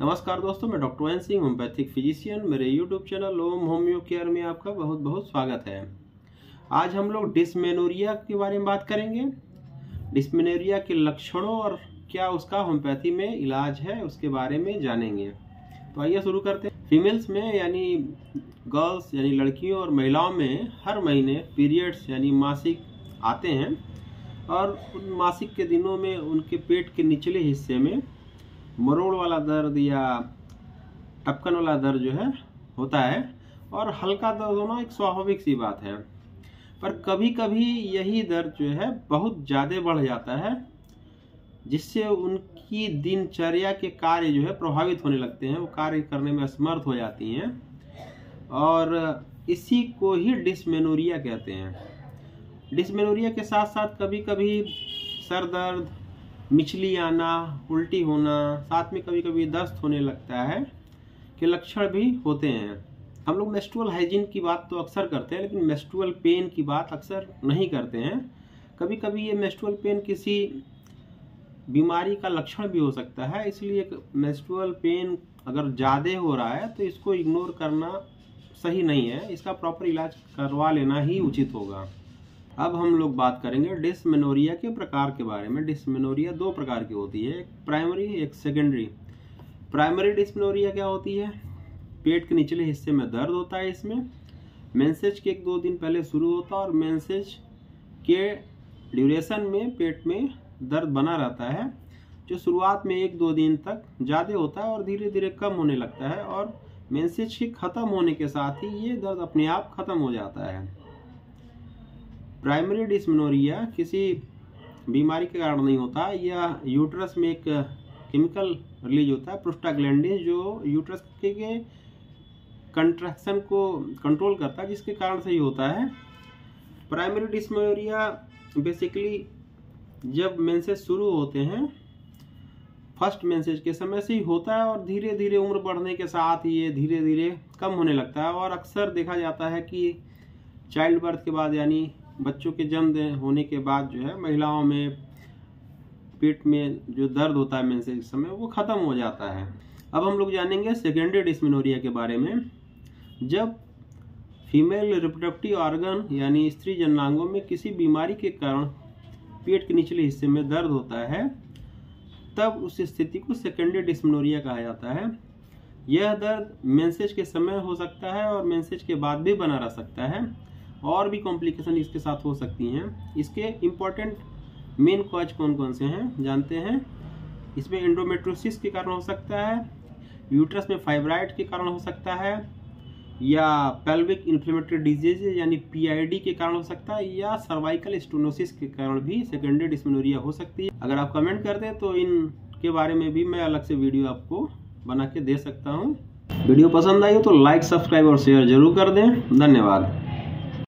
नमस्कार दोस्तों, मैं डॉक्टर वैन सिंह, होम्योपैथिक फिजिशियन। मेरे YouTube channel Om homeo care में आपका बहुत बहुत स्वागत है। आज हम लोग डिस्मेनोरिया के बारे में बात करेंगे। डिसमेनोरिया के लक्षणों और क्या उसका होम्योपैथी में इलाज है, उसके बारे में जानेंगे। तो आइए शुरू करते हैं। फीमेल्स में, यानी गर्ल्स, यानी लड़कियों और महिलाओं में हर महीने पीरियड्स, यानी मासिक आते हैं। और उन मासिक के दिनों में उनके पेट के निचले हिस्से में मरोड़ वाला दर्द या टपकन वाला दर्द जो है, होता है। और हल्का दर्द होना एक स्वाभाविक सी बात है। पर कभी कभी यही दर्द जो है, बहुत ज़्यादा बढ़ जाता है, जिससे उनकी दिनचर्या के कार्य जो है, प्रभावित होने लगते हैं। वो कार्य करने में असमर्थ हो जाती हैं। और इसी को ही डिसमेनोरिया कहते हैं। डिसमेनोरिया के साथ साथ कभी कभी सर दर्द मिचली आना उल्टी होना, साथ में कभी कभी दस्त होने लगता है के लक्षण भी होते हैं। हम लोग मेस्ट्रुअल हाइजीन की बात तो अक्सर करते हैं, लेकिन मेस्ट्रुअल पेन की बात अक्सर नहीं करते हैं। कभी कभी ये मेस्ट्रुअल पेन किसी बीमारी का लक्षण भी हो सकता है, इसलिए मेस्ट्रुअल पेन अगर ज़्यादा हो रहा है तो इसको इग्नोर करना सही नहीं है। इसका प्रॉपर इलाज करवा लेना ही उचित होगा। अब हम लोग बात करेंगे डिसमेनोरिया के प्रकार के बारे में। डिसमेनोरिया दो प्रकार की होती है, एक प्राइमरी एक सेकेंडरी प्राइमरी डिसमेनोरिया क्या होती है? पेट के निचले हिस्से में दर्द होता है इसमें। मैंसेज के एक दो दिन पहले शुरू होता है और मैंसेज के ड्यूरेशन में पेट में दर्द बना रहता है, जो शुरुआत में एक दो दिन तक ज़्यादा होता है और धीरे धीरे कम होने लगता है और मेंसेज के ख़त्म होने के साथ ही ये दर्द अपने आप ख़त्म हो जाता है। प्राइमरी डिस्मिनोरिया किसी बीमारी के कारण नहीं होता। यह यूट्रस में एक केमिकल रिलीज़ होता है प्रोस्टाग्लैंडिन जो यूट्रस के, के कंट्रैक्शन को कंट्रोल करता है जिसके कारण से ही होता है। प्राइमरी डिस्मेनोरिया बेसिकली जब मेंसेस शुरू होते हैं फ़र्स्ट मेंसेज के समय से ही होता है और धीरे धीरे उम्र बढ़ने के साथ ये धीरे धीरे कम होने लगता है और अक्सर देखा जाता है कि चाइल्ड बर्थ के बाद यानी बच्चों के जन्म होने के बाद जो है महिलाओं में पेट में जो दर्द होता है मेंसेज के समय वो ख़त्म हो जाता है। अब हम लोग जानेंगे सेकेंडरी डिस्मिनोरिया के बारे में। जब फीमेल रिप्रोडक्टिव ऑर्गन यानी स्त्री जननांगों में किसी बीमारी के कारण पेट के निचले हिस्से में दर्द होता है, तब उस स्थिति को सेकेंडरी डिस्मिनोरिया कहा जाता है। यह दर्द मेंसेज के समय हो सकता है और मेंसेज के बाद भी बना रह सकता है। और भी कॉम्प्लिकेशन इसके साथ हो सकती हैं। इसके इंपॉर्टेंट मेन कॉज कौन कौन से हैं, जानते हैं? इसमें एंडोमेट्रोसिस के कारण हो सकता है यूट्रस में फाइब्राइड के कारण हो सकता है, या पेल्विक इन्फ्लेमेटरी डिज़ीज़ यानी पीआईडी के कारण हो सकता है, या सर्वाइकल स्टोनोसिस के कारण भी सेकेंडरी डिस्मिनोरिया हो सकती है। अगर आप कमेंट कर दें तो इन के बारे में भी मैं अलग से वीडियो आपको बना के दे सकता हूँ। वीडियो पसंद आई हो तो लाइक सब्सक्राइब और शेयर ज़रूर कर दें। धन्यवाद।